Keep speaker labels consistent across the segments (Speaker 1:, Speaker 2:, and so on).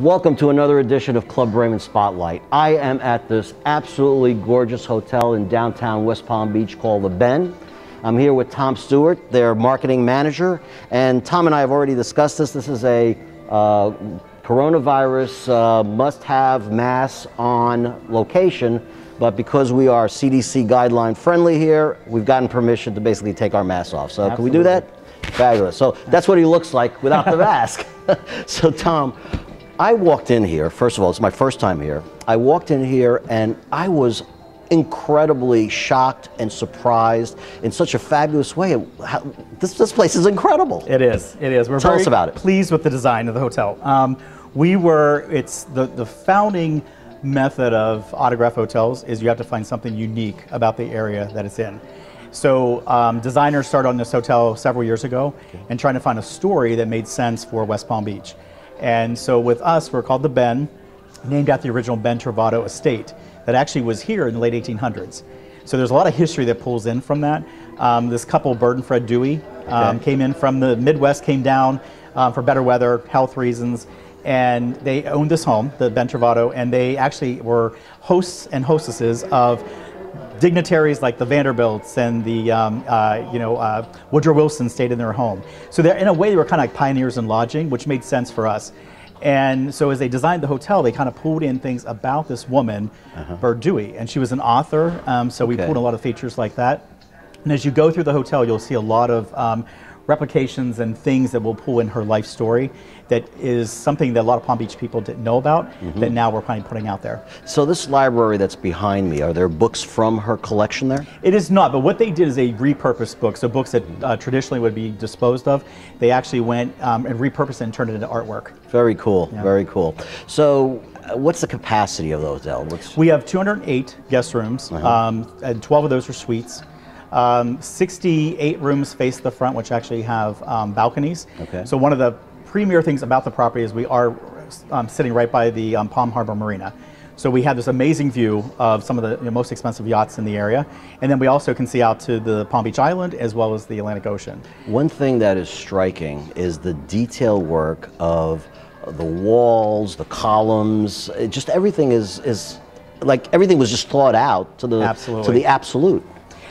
Speaker 1: Welcome to another edition of Club Braman Spotlight. I am at this absolutely gorgeous hotel in downtown West Palm Beach called The Ben. I'm here with Thom Stewart, their marketing manager, and Thom and I have already discussed this. This is a uh, coronavirus uh, must-have mask on location, but because we are CDC guideline friendly here, we've gotten permission to basically take our masks off. So can we do that? Fabulous. So that's what he looks like without the mask. so Thom, I walked in here, first of all, it's my first time here. I walked in here and I was incredibly shocked and surprised in such a fabulous way. How, this, this place is incredible.
Speaker 2: It is, it is. We're
Speaker 1: Tell
Speaker 2: very
Speaker 1: us about it.
Speaker 2: pleased with the design of the hotel. Um, we were, it's the, the founding method of autograph hotels is you have to find something unique about the area that it's in. So um, designers started on this hotel several years ago and trying to find a story that made sense for West Palm Beach. And so with us, we're called the Ben, named after the original Ben Trovato estate that actually was here in the late 1800s. So there's a lot of history that pulls in from that. Um, this couple, Bird and Fred Dewey, um,
Speaker 1: Okay.
Speaker 2: came in from the Midwest, came down um, for better weather, health reasons, and they owned this home, the Ben Trovato, and they actually were hosts and hostesses of dignitaries like the Vanderbilts and the um, uh, you know uh, Woodrow Wilson stayed in their home. So they're in a way they were kind of like pioneers in lodging, which made sense for us. And so as they designed the hotel, they kind of pulled in things about this woman, Bird Dewey, and she was an author. Um, so we pulled a lot of features like that. And as you go through the hotel, you'll see a lot of um, replications and things that will pull in her life story that is something that a lot of Palm Beach people didn't know about that now we're kind of putting out there.
Speaker 1: So this library that's behind me, are there books from her collection there?
Speaker 2: It is not, but what they did is they repurposed books. So books that uh, traditionally would be disposed of, they actually went um, and repurposed it and turned it into artwork.
Speaker 1: Very cool, very cool. So uh, what's the capacity of the hotel? What's,
Speaker 2: We have 208 guest rooms, um, and 12 of those are suites. Um, 68 rooms face the front, which actually have um, balconies.
Speaker 1: Okay.
Speaker 2: So one of the premier things about the property is we are um, sitting right by the um, Palm Harbor Marina. So we have this amazing view of some of the you know, most expensive yachts in the area, and then we also can see out to the Palm Beach Island as well as the Atlantic Ocean.
Speaker 1: One thing that is striking is the detail work of the walls, the columns, it just everything is is like everything was just thought out to the to the absolute.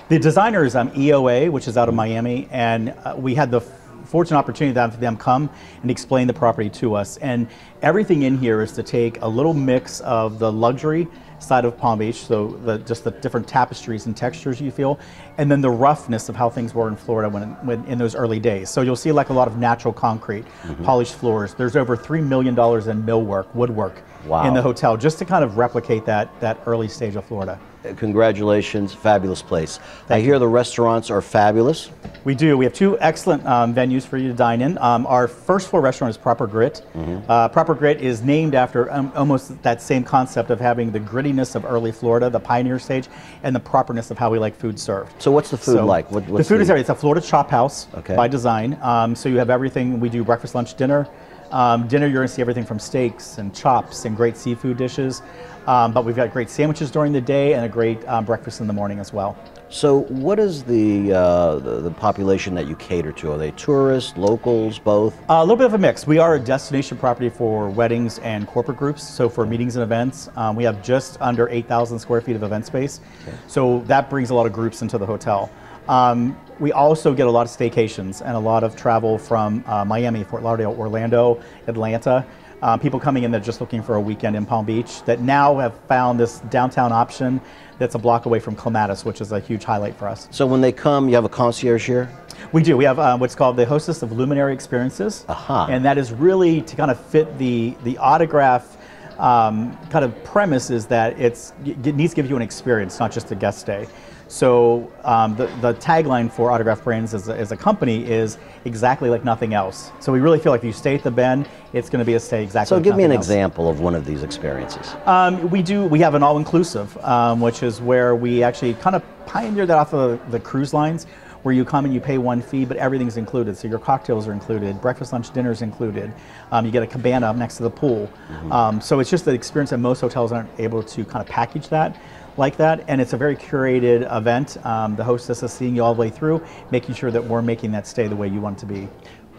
Speaker 2: The designer is um, EOA, which is out of Miami, and uh, we had the fortunate opportunity to have them come and explain the property to us. And everything in here is to take a little mix of the luxury side of Palm Beach, so the, just the different tapestries and textures you feel, and then the roughness of how things were in Florida when, when in those early days. So you'll see like a lot of natural concrete, polished floors. There's over three million dollars in millwork, woodwork
Speaker 1: Wow.
Speaker 2: in the hotel, just to kind of replicate that that early stage of Florida.
Speaker 1: Uh, Congratulations, fabulous place. I hear the restaurants are fabulous.
Speaker 2: We do. We have two excellent um, venues for you to dine in. Um, our first floor restaurant is Proper Grit. Uh, Proper Grit is named after um, almost that same concept of having the grittiness of early Florida, the pioneer stage, and the properness of how we like food served.
Speaker 1: So what's the food
Speaker 2: So
Speaker 1: like? What,
Speaker 2: the food is everything. It's a Florida chop house
Speaker 1: Okay.
Speaker 2: by design. Um, so you have everything. We do breakfast, lunch, dinner. Um, dinner, you're going to see everything from steaks and chops and great seafood dishes. Um, but we've got great sandwiches during the day and a great um, breakfast in the morning as well.
Speaker 1: So what is the, uh, the the population that you cater to? Are they tourists, locals, both?
Speaker 2: Uh, a little bit of a mix. We are a destination property for weddings and corporate groups. So for meetings and events, um, we have just under 8,000 square feet of event space. So that brings a lot of groups into the hotel. Um, we also get a lot of staycations and a lot of travel from uh, Miami, Fort Lauderdale, Orlando, Atlanta. Uh, people coming in that are just looking for a weekend in Palm Beach that now have found this downtown option that's a block away from Clematis, which is a huge highlight for us.
Speaker 1: So when they come, you have a concierge here?
Speaker 2: We do. We have uh, what's called the hostess of luminary experiences,
Speaker 1: Aha.
Speaker 2: and that is really to kind of fit the the autograph um, kind of premise is that it's it needs to give you an experience, not just a guest stay. So um, the, the tagline for Autograph Brands as a, as a company is exactly like nothing else. So we really feel like if you stay at the Ben, it's going to be a stay exactly.
Speaker 1: So
Speaker 2: like
Speaker 1: give me an
Speaker 2: else.
Speaker 1: example of one of these experiences.
Speaker 2: Um, we do. We have an all-inclusive, um, which is where we actually kind of pioneered that off of the cruise lines, where you come and you pay one fee, but everything's included. So your cocktails are included, breakfast, lunch, dinner is included. Um, you get a cabana up next to the pool. Um, so it's just the experience that most hotels aren't able to kind of package that like that, and it's a very curated event. Um, the hostess is seeing you all the way through, making sure that we're making that stay the way you want it to be.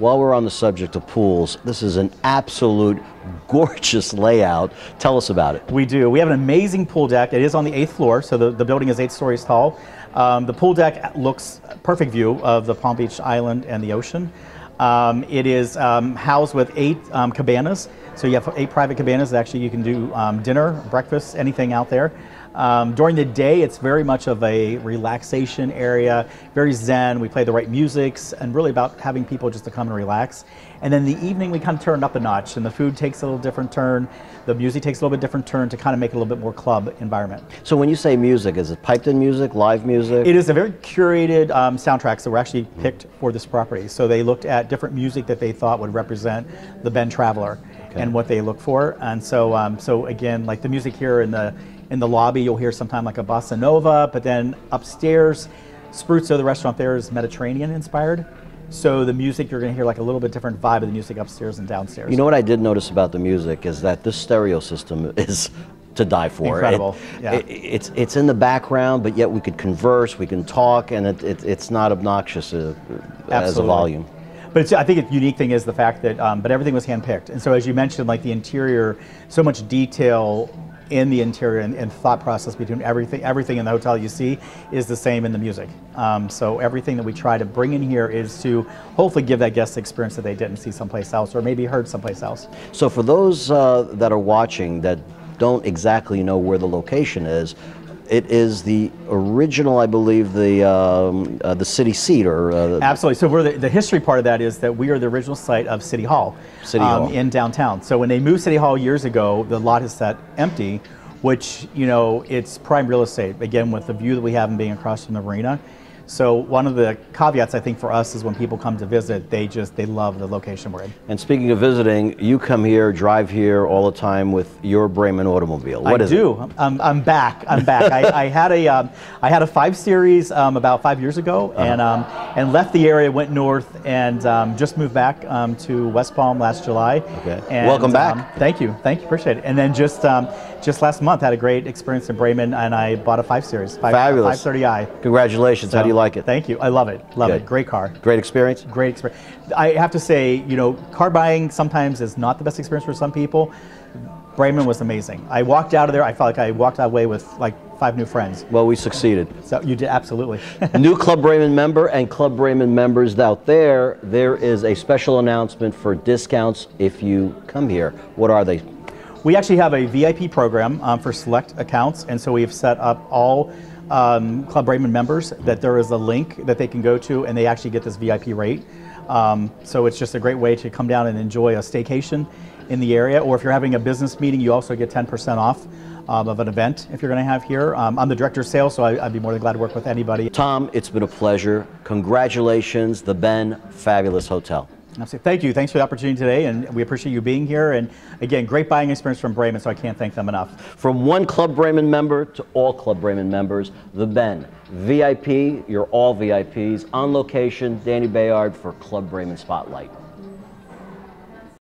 Speaker 1: While we're on the subject of pools, this is an absolute gorgeous layout. Tell us about it.
Speaker 2: We do. We have an amazing pool deck. It is on the eighth floor, so the, the building is eight stories tall. Um, the pool deck looks perfect view of the Palm Beach Island and the ocean. Um, it is um, housed with eight um, cabanas. So you have eight private cabanas that actually you can do um, dinner, breakfast, anything out there. Um, during the day, it's very much of a relaxation area, very zen. We play the right musics and really about having people just to come and relax. And then the evening, we kind of turn up a notch and the food takes a little different turn. The music takes a little bit different turn to kind of make it a little bit more club environment.
Speaker 1: So when you say music, is it piped in music, live music?
Speaker 2: It is a very curated um, soundtracks that were actually picked for this property. So they looked at different music that they thought would represent the Ben Trovato
Speaker 1: Okay.
Speaker 2: and what they look for. And so, um, so again, like the music here in the in the lobby, you'll hear sometime like a bossa nova, but then upstairs, Spruzzo, the restaurant there, is Mediterranean inspired. So the music you're going to hear like a little bit different vibe of the music upstairs and downstairs.
Speaker 1: You know what I did notice about the music is that this stereo system is to die for.
Speaker 2: Incredible,
Speaker 1: It-
Speaker 2: yeah.
Speaker 1: it- it's it's in the background, but yet we could converse, we can talk, and it, it, it's not obnoxious uh, as a volume.
Speaker 2: But I think the unique thing is the fact that, um, but everything was handpicked. And so as you mentioned, like the interior, so much detail in the interior and, and thought process between everything, everything in the hotel you see is the same in the music. Um, so everything that we try to bring in here is to hopefully give that guest the experience that they didn't see someplace else or maybe heard someplace else.
Speaker 1: So for those uh, that are watching that don't exactly know where the location is, it is the original, I believe, the um, uh, the city seat or uh,
Speaker 2: Absolutely. So we're the, the history part of that is that we are the original site of City Hall,
Speaker 1: City
Speaker 2: um, in downtown. So when they moved City Hall years ago, the lot is set empty, which you know it's prime real estate. Again, with the view that we have and being across from the marina. So one of the caveats I think for us is when people come to visit, they just they love the location we're in.
Speaker 1: And speaking of visiting, you come here, drive here all the time with your Braman automobile. What
Speaker 2: I
Speaker 1: is
Speaker 2: do. I'm, I'm back. I'm back. I, I had a um, I had a five series um, about five years ago,
Speaker 1: Uh-huh.
Speaker 2: and um, and left the area, went north, and um, just moved back um, to West Palm last July.
Speaker 1: Okay.
Speaker 2: And,
Speaker 1: Welcome back.
Speaker 2: um, thank you. Thank you. Appreciate it. And then just um, just last month had a great experience in Braman, and I bought a five series, five,
Speaker 1: Fabulous.
Speaker 2: 530i.
Speaker 1: it? Congratulations. How do you like it?
Speaker 2: Thank you. I love it. Love
Speaker 1: Good.
Speaker 2: it. Great car
Speaker 1: Great experience?
Speaker 2: great experience. I have to say, you know, car buying sometimes is not the best experience for some people. Braman was amazing. I walked out of there. I felt like I walked away with like five new friends.
Speaker 1: Well, we succeeded.
Speaker 2: So you did absolutely.
Speaker 1: New Club Braman member and Club Braman members out there, there is a special announcement for discounts if you come here. What are they?
Speaker 2: We actually have a VIP program um, for select accounts, and so we've set up all um, Club Braman members that there is a link that they can go to, and they actually get this VIP rate. Um, so it's just a great way to come down and enjoy a staycation in the area, or if you're having a business meeting, you also get 10% off. Um, of an event, if you're going to have here. Um, I'm the director of sales, so I, I'd be more than glad to work with anybody.
Speaker 1: Thom, it's been a pleasure. Congratulations, the Ben Fabulous Hotel.
Speaker 2: Thank you. Thanks for the opportunity today, and we appreciate you being here. And again, great buying experience from Braman, so I can't thank them enough.
Speaker 1: From one Club Braman member to all Club Braman members, the Ben. VIP, you're all VIPs. On location, Danny Bayard for Club Braman Spotlight.